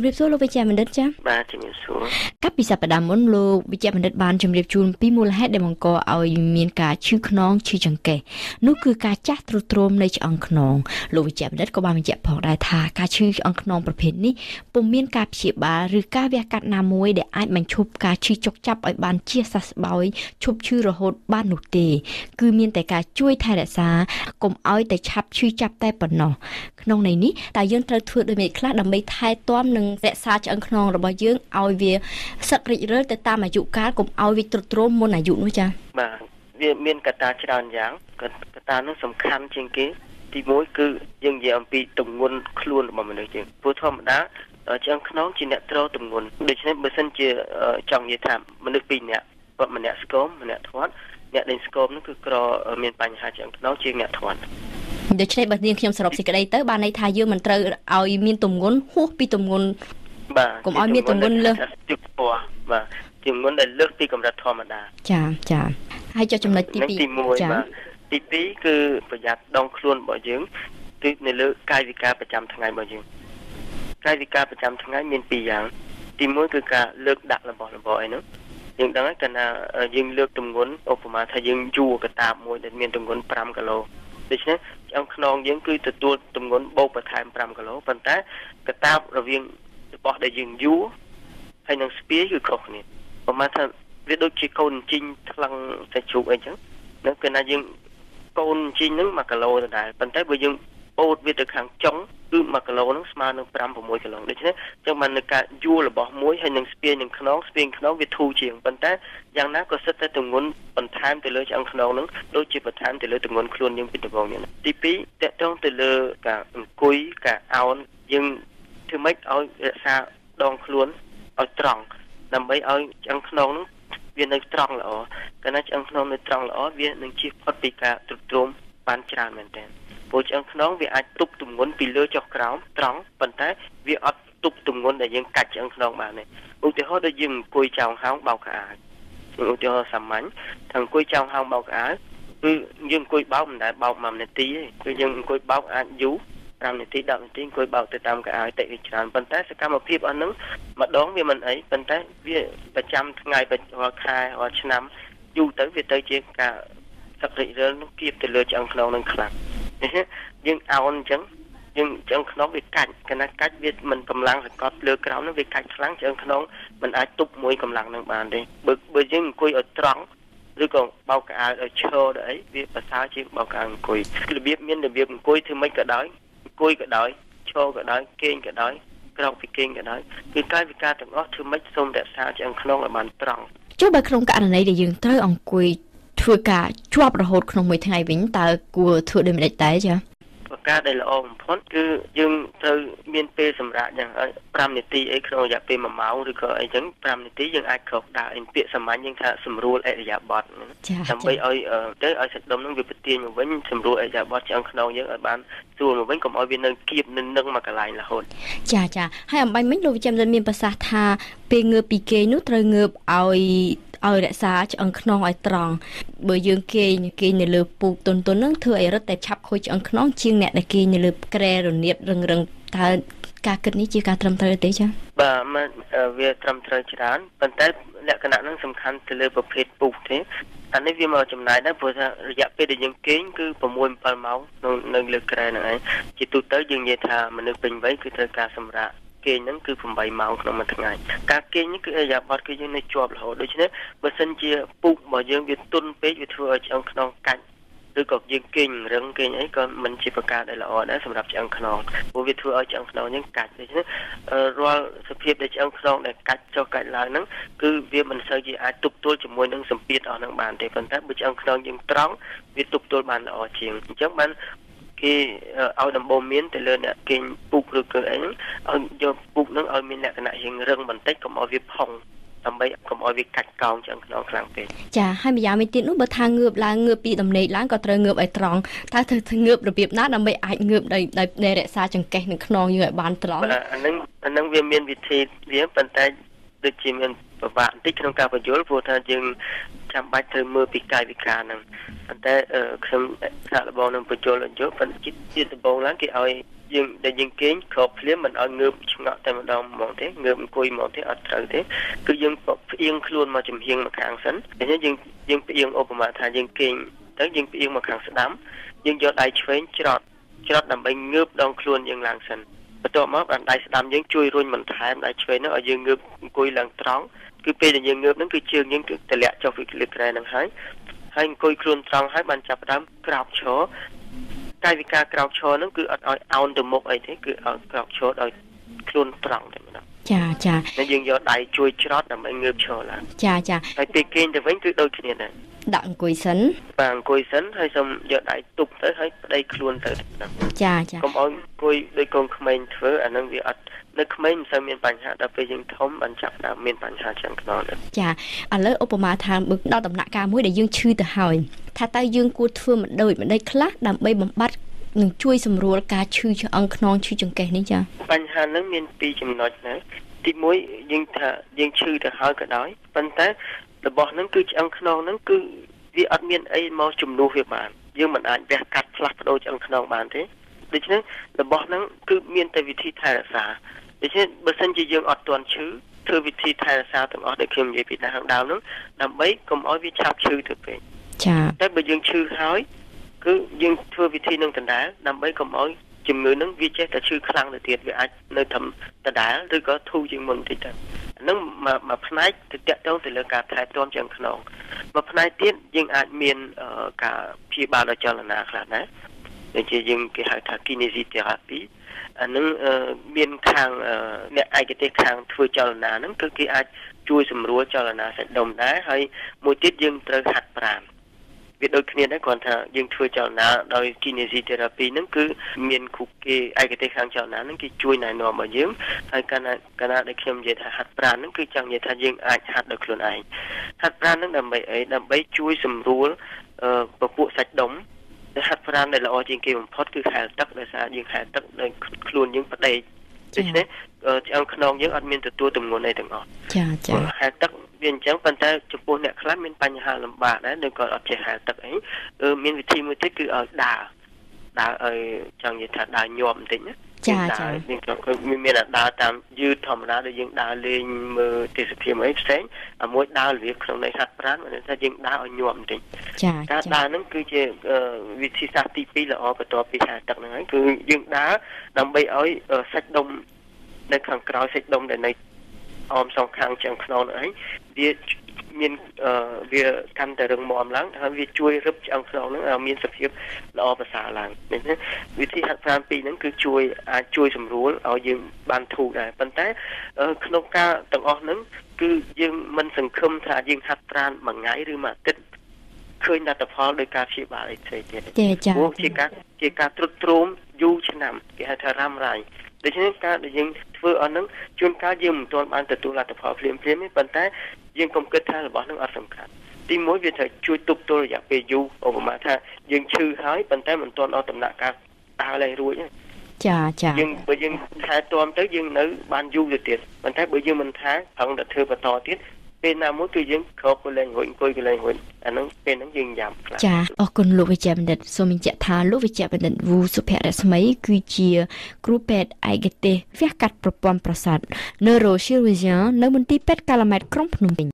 ជំរាបសួរលោកវិជ្ជបណ្ឌិតចា៎បាទជំរាបសួរកាលពីសប្តាហ៍មុនលោកវិជ្ជបណ្ឌិតបានជំរាបជូនពីមូលហេតុដែលបង្កឲ្យមានការឈឺខ្នងឈឺចង្កេះនោះគឺការចាស់ទ្រុឌទ្រោមនៃឆ្អឹងខ្នងលោកវិជ្ជបណ្ឌិតក៏បានបញ្ជាក់ផងដែរថាការឈឺឆ្អឹងខ្នងប្រភេទនេះពុំមានការព្យាបាលឬការវះកាត់ណាមួយដែលអាចបញ្ឈប់ការឈឺចុកចាប់ឲ្យបានជាសះស្បើយឈប់ឈឺរហូតបាននោះទេ គឺមានតែការជួយថែរក្សាកុំឲ្យតែឆាប់ឈឺចាប់តែប៉ុណ្ណោះក្នុងន័យនេះតើយើងត្រូវធ្វើដូចម្តេចខ្លះដើម្បីថែទាំនិងរក្សាឆ្អឹងខ្នងរបស់យើងឲ្យវាសឹករិចរិលទៅតាមអាយុកាលកុំឲ្យវាទ្រុឌទ្រោមមុនអាយុនោះចា៎បាទវាមានកត្តាច្រើនយ៉ាងកត្តានោះសំខាន់ជាងគេ ទី1គឺយើងនិយាយអំពីទម្ងន់ខ្លួនរបស់មនុស្សយើងព្រោះធម្មតាឆ្អឹងខ្នងជាអ្នកត្រូវទម្ងន់ដូច្នេះបើសិនជាចង់និយាយថាមនុស្សពីរនាក់គាត់ម្នាក់ស្គមម្នាក់ធាត់អ្នកដែលស្គមនោះគឺក្រមានបញ្ហាឆ្អឹងខ្នងជាងអ្នកធាត់ ដូច្នេះបើនាងខ្ញុំសរុបសេចក្តីទៅបានន័យថាយើងមិនត្រូវឲ្យមានទម្ងន់ហួសពីទម្ងន់បាទកុំឲ្យមានទម្ងន់លើសជឹកពោះបាទទម្ងន់ដែលលើសពីកម្រិតធម្មតាចាចាហើយចុះចំណុចទី2ទី1បាទទី2គឺប្រយ័ត្នដងខ្លួនរបស់យើងគឺនៅលើកាយវិការប្រចាំថ្ងៃរបស់យើងកាយវិការប្រចាំថ្ងៃមាន2យ៉ាងទី1គឺការលើកដាក់របស់របរអីនោះយើងដឹងហើយកាលណាយើងលើកទម្ងន់ឧបមាថាយើងយួរកតាបមួយដែលមានទម្ងន់5គីឡូ ដូច្នេះឆ្អឹងខ្នងយើងគឺទទួលទម្ងន់បូកបន្ថែម5គីឡូប៉ុន្តែកតាបរវាងរបស់ដែលយើងយួរហើយនឹងស្ពាយគឺខុសគ្នាប្រហែលថាវាដូចជាកូនជីងថ្លឹងសាច់ជ្រូកអីចឹងនៅពេលណាយើងកូនជីងហ្នឹង1គីឡូដដែលប៉ុន្តែបើយើងបូតវាទៅខាងចុង គឺ1គីឡូហ្នឹងស្មើនឹង5 6គីឡូដូច្នេះចឹងបាននៅការយួររបស់មួយហើយនឹងស្ពាយនឹងខ្នងស្ពាយខ្នងវាធូរជាងប៉ុន្តែយ៉ាងណាក៏សិតតែទម្ងន់បន្ថែមទៅលើឆ្អឹងខ្នងហ្នឹងដូចជាបន្ថែមទៅលើទម្ងន់ខ្លួនយើងពីដំបូងនេះទី2តកតងទៅលើការអង្គុយការអោនយើងធ្វើម៉េចឲ្យរក្សាដងខ្លួនឲ្យត្រង់ដើម្បីឲ្យឆ្អឹងខ្នងហ្នឹងវានៅត្រង់ល្អកាលណាឆ្អឹងខ្នងនៅត្រង់ល្អវានឹងជៀសផុតពីការទ្រុឌទ្រោមបានច្រើនមែនទែន ព្រោះឆ្អឹងខ្នងវាអាចទប់ទម្ងន់ពីលើចុះក្រោមត្រង់ប៉ុន្តែវាអត់ទប់ទម្ងន់ដែលយើងកាច់ឆ្អឹងខ្នងបានទេឧទាហរណ៍ដូចយើងអង្គុយចោងហោងបោកក្អាវឧទាហរណ៍សាមញ្ញថាអង្គុយចោងហោងបោកក្អាវគឺយើងអង្គុយបោកមិនដែលបោក1នាទីទេគឺយើងអង្គុយបោកអាចយូរ5នាទី10នាទីអង្គុយបោកទៅតាមកៅអៅតិចវាច្រើនប៉ុន្តែសកម្មភាពអស់ហ្នឹងម្ដងវាមិនអីប៉ុន្តែវាប្រចាំថ្ងៃរាល់ខែរាល់ឆ្នាំយូរទៅវាទៅជាការសក្តិរិលនោះគៀបទៅលើឆ្អឹងខ្នងនឹងខ្លាំង យើងអោនអញ្ចឹងយើងឆ្អឹងខ្នងវាកាច់កណាកាច់វាមិនកម្លាំងសង្កត់លើក្រោមនោះវាកាច់ខ្លាំងឆ្អឹងខ្នងមិនអាចទប់មួយកម្លាំងនឹងបានទេបើបើយើងអង្គុយឲ្យត្រង់ឬក៏បោកកៅអៅឲ្យឈរទៅអីវាប្រសើរជាងបោកកៅអៅអង្គុយរបៀបមានរបៀបអង្គុយធ្វើម៉េចក៏ដោយអង្គុយក៏ដោយឈរក៏ដោយគេងក៏ដោយក្រោកពីគេងក៏ដោយគឺកាយវិការទាំងអស់ធ្វើម៉េចសូមរក្សាឆ្អឹងខ្នងឲ្យបានត្រង់ចុះបើក្នុងករណីដែលយើងត្រូវអង្គុយ ធ្វើការជាប់រហូតក្នុងមួយថ្ងៃវិញតើគួរធ្វើដូចម្តេចដែរចា៎ប្រការដែលល្អបំផុតគឺយើងត្រូវមានពេលសម្រាប់យ៉ាង5នាទីអីក្នុងរយៈពេល1ម៉ោងឬក៏អីចឹង5នាទីយើងអាចក្រោកដើរអីពាក្យសាមញ្ញយើងថាសម្រួលអរិយាប័ត្រដើម្បីឲ្យទៅឲ្យសាច់ដុំនឹងវាប្រទាញមកវិញសម្រួលអរិយាប័ត្រឆ្អឹងខ្នងយើងឲ្យបានស្រួលមកវិញកុំឲ្យវានៅគៀបនៅនឹងមកកន្លែងរហូតចាចាហើយអំបញ្ញមិញលោកវិជ្ជាមានប្រសាសន៍ថាពេលងើបពីគេនោះត្រូវងើបឲ្យ ឲ្យរក្សាឆ្អឹងខ្នងឲ្យត្រង់បើយើងគេងគេងនៅលើពូកទុនទុនហ្នឹងធ្វើឲ្យរត់តែឆាប់ខូចឆ្អឹងខ្នងជាងអ្នកដែលគេងនៅលើក្រែរនៀបរឹងរឹងតើការគិតនេះជាការត្រឹមត្រូវទេចា៎បាទមិនវាត្រឹមត្រូវច្រើនប៉ុន្តែលក្ខណៈហ្នឹងសំខាន់ទៅលើប្រភេទពូកទេអានេះវាមកចំណាយដែរព្រោះថារយៈពេលដែលយើងគេងគឺ6 7ម៉ោងនៅនៅលើក្រែហ្នឹងឯងជាទូទៅយើងនិយាយថាមនុស្សពេញវ័យគឺត្រូវការសម្រាក គេងហ្នឹងគឺ8ម៉ោងក្នុងមួយថ្ងៃការគេងនេះគឺអរិយាប័ត្រគឺយើងនៅជាប់រហូតដូច្នេះបើសិនជាពូករបស់យើងវាទន់ពេកវាធ្វើឲ្យឆ្អឹងខ្នងកាច់ឬក៏យើងគេងរឹងគេងអីក៏មិនជាប្រការដែលល្អដែរសម្រាប់ឆ្អឹងខ្នងព្រោះវាធ្វើឲ្យឆ្អឹងខ្នងយើងកាច់ដូច្នេះរាល់សភាពដែលឆ្អឹងខ្នងដែលកាច់ចុះកាច់ឡើងហ្នឹងគឺវាមិនសូវជាអាចទប់ទល់ជាមួយនឹងសម្ពាធអស់ហ្នឹងបានទេប៉ុន្តែបើឆ្អឹងខ្នងយើងត្រង់វាទប់ទល់បានល្អជាងអញ្ចឹងបាន គេឲ្យដំបូងមានទៅលើអ្នកគេងពូកឬក៏អីហ្នឹងឲ្យយកពូកហ្នឹងឲ្យមានលក្ខណៈជាងរឹងបន្តិចកុំឲ្យវាផុងដើម្បីកុំឲ្យវាកាច់កោងឆ្អឹងខ្នងខ្លាំងពេកចាហើយម្យ៉ាងមួយទៀតនោះបើថាងើបឡើងងើបពីដំណេកឡើងក៏ត្រូវងើបឲ្យត្រង់តើត្រូវងើបរបៀបណាដើម្បីអាចងើបដោយដោយរក្សាចង្កេះនឹងខ្នងយើងឲ្យបានត្រង់អាហ្នឹងអាហ្នឹងវាមានវិធីវាប៉ុន្តែដូចជាមាន ពិបាកបន្តិចក្នុងការបញ្យល់ព្រោះថាយើងចាំបាច់ត្រូវមើលពីកាយវិការហ្នឹងប៉ុន្តែខ្ញុំសាកល្បងនឹងបញ្យល់បញ្យល់ប៉ុន្តែជាដំបូងឡើងគេឲ្យយើងដែលយើងគេងគ្របភ្លាមមិនឲ្យងើបឆ្ងក់តែម្ដងហ្មងទេងើបអង្គុយហ្មងទេអត់ត្រូវទេគឺយើងផ្អៀងខ្លួនមកចំហៀងមកខាងសិនដូច្នេះយើងយើងផ្អៀងឧបមាថាយើងគេងទៅយើងផ្អៀងមកខាងស្ដាំយើងយកដៃឆ្វេងច្រត់ច្រត់ដើម្បីងើបដងខ្លួនយើងឡើងសិន បន្ទាប់មកដៃស្ដាំយើងជួយរុញបន្ថែមដៃឆ្វេងនោះឲ្យយើងងើបអង្គុយឡើងត្រង់គឺពេលដែលយើងងើបហ្នឹងគឺជើងយើងគឺតម្លាក់ចុះពីលើត្រែហ្នឹងហើយហើយអង្គុយខ្លួនត្រង់ហើយបានចាប់ផ្ដើមក្រោកឈរកាយវិការក្រោកឈរហ្នឹងគឺអត់ឲ្យអោនទៅមុខអីទេគឺឲ្យក្រោកឈរដោយខ្លួនត្រង់តែម្ដងចាចាហើយយើងយកដៃជួយច្រត់ដើម្បីងើបឈរឡើងចាចាហើយពេលគេងទៅវិញគឺដូចគ្នាដែរ ដាក់អង្គុយសិនបាទអង្គុយសិនហើយសូមយកដៃទប់ទៅហើយប្តីខ្លួនទៅចាចាកុំឲ្យអង្គុយដូចកូនក្មេងធ្វើអានឹងវាអត់នៅក្មេងមិនសូវមានបញ្ហាដល់ពេលយើងធំបានចាប់ដើមមានបញ្ហាចឹងខ្នងចាឥឡូវឧបមាថាដល់ដំណាក់កាលមួយដែលយើងឈឺទៅហើយថាតើយើងគួរធ្វើមិនដូចមិនដេចខ្លះដើម្បីបំបត្តិនឹងជួយសម្រួលការឈឺឆ្អឹងខ្នងឈឺចង្កេះនេះចាបញ្ហាហ្នឹងមានពីរចំណុចណាទី1យើងថាយើងឈឺទៅហើយក៏ដោយប៉ុន្តែ របស់ហ្នឹងគឺឆ្អឹងខ្នងហ្នឹងគឺវាអត់មានអីមកជំនួសវាបានយើងមិនអាចវះកាត់ផ្លាស់ប្ដូរឆ្អឹងខ្នងបានទេដូច្នេះរបស់ហ្នឹងគឺមានតែវិធីថែរក្សាដូច្នេះបើសិនជាយើងអត់ទាន់ឈឺធ្វើវិធីថែរក្សាទាំងអស់ដែលខ្ញុំនិយាយពីខាងដើមហ្នឹងដើម្បីកុំឲ្យវាឆាប់ឈឺទៅពេកចា៎តែបើយើងឈឺហើយគឺយើងធ្វើវិធីនឹងដដែលដើម្បីកុំឲ្យជំងឺនឹងវាចេះតែឈឺខ្លាំងទៅទៀតវាអាចនៅធំដដែលឬក៏ធូរជាងមុនតិចទៅហ្នឹងមួយមួយផ្នែកទៅតាក់ទងទៅលើការថែទាំជាងខ្នងមួយផ្នែកទៀតយើងអាចមានការព្យាបាលដោយចលនាខ្លះណាដូចជាយើងគេហៅថា kinesitherapy អានឹងមានខាងអ្នកឯកទេសខាងធ្វើចលនាហ្នឹងគឺគេអាចជួយសម្រួលចលនាសាច់ដុំដែរហើយមួយទៀតយើងត្រូវហាត់ប្រាណ វាដូចគ្នាដែរគ្រាន់ថាយើងធ្វើចលនាដោយ kinesitherapy ហ្នឹងគឺមានគ្រូគេឯកទេសខាងចលនាហ្នឹងគេជួយណែនាំមកយើងហើយកាលណាកាលណាដែលខ្ញុំនិយាយថាហាត់ប្រាណហ្នឹងគឺចង់និយាយថាយើងអាចហាត់ដោយខ្លួនឯងហាត់ប្រាណហ្នឹងដើម្បីអីដើម្បីជួយសម្រួលពពួកសាច់ដុំដែលហាត់ប្រាណដែលល្អជាងគេបំផុតគឺហែលទឹកដោយសារយើងហែលទឹកដោយខ្លួនយើងផ្ដេកដូច្នេះឆ្អឹងខ្នងយើងអត់មានទទួលទម្ងន់អីទាំងអស់ចាចាហែលទឹក វាអញ្ចឹងប៉ុន្តែចំពោះអ្នកខ្លះមានបញ្ហាលំបាកដែរនឹងគាត់អត់ចេះហែលទឹកអីមានវិធីមួយទៀតគឺឲ្យដើរដើរឲ្យចង់និយាយថាដើរញាប់បន្តិចណាចាចាមានគាត់មានមានដើរតាមយឺតធម្មតាដែលយើងដើរលេងមើលទេសភាពអីផ្សេងអាមួយដើររបៀបក្នុងន័យហាត់ប្រាណមានថាយើងដើរឲ្យញាប់បន្តិចចាការដើរហ្នឹងគឺជាវិធីសាស្ត្រទី2ល្អបន្ទាប់ពីហែទឹកហ្នឹងហើយគឺយើងដើរដើម្បីឲ្យសាច់ដុំនៅខាងក្រោយសាច់ដុំដែលនៅ អមសងខាងចឹងខ្នងហ្នឹងវាមានវាកាន់តែរឹងមាំឡើងហើយវាជួយរឹបឆ្អឹងខ្នងហ្នឹងឲ្យមានសភាពល្អប្រសើរឡើងនេះវិធីហាត់ប្រាណពីរហ្នឹងគឺជួយអាចជួយសម្រួលឲ្យយើងបានធូរដែរប៉ុន្តែក្នុងការទាំងអស់ហ្នឹងគឺយើងមិនសង្ឃឹមថាយើងហាត់ប្រាណមួយថ្ងៃឬមួយអាទិត្យឃើញលទ្ធផលដោយការព្យាបាលអីផ្សេងទៀតចាចាព្រោះជាការជាការត្រុតត្រោមយូរឆ្នាំគេហៅថារ៉ាំរ៉ៃ ដូច្នេះការដែលយើងធ្វើអស់ហ្នឹងជួនកាលយើងមិនទាន់បានទទួលលទ្ធផលភ្លាមភ្លាមទេប៉ុន្តែយើងកុំគិតថារបស់ហ្នឹងអត់សំខាន់ទីមួយវាត្រូវជួយទប់ទល់រយៈពេលយូរឧបមាថាយើងឈឺហើយប៉ុន្តែមិនទាន់អត់ដំណាក់កាលដើរឡើងរួចទេចាចាយើងបើយើងថែទាំទៅយើងនៅបានយូរទៅទៀតប៉ុន្តែបើយើងមិនថែប្រឹងតែធ្វើបន្តទៀត ពេលណាមួយគឺយើងក្រោកទៅលេងរួចអង្គុយទៅលេងរួចអាហ្នឹងពេលហ្នឹងយើងញ៉ាំខ្លះចាអរគុណលោកវិជ្ជបណ្ឌិតសូមបញ្ជាក់ថាលោកវិជ្ជបណ្ឌិតវូសុភរស្មី គឺជាគ្រូពេទ្យឯកទេសវះកាត់ប្រព័ន្ធប្រសាទ Neurochirurgien នៅមន្ទីរពេទ្យកាឡាម៉ែតក្រុងភ្នំពេញ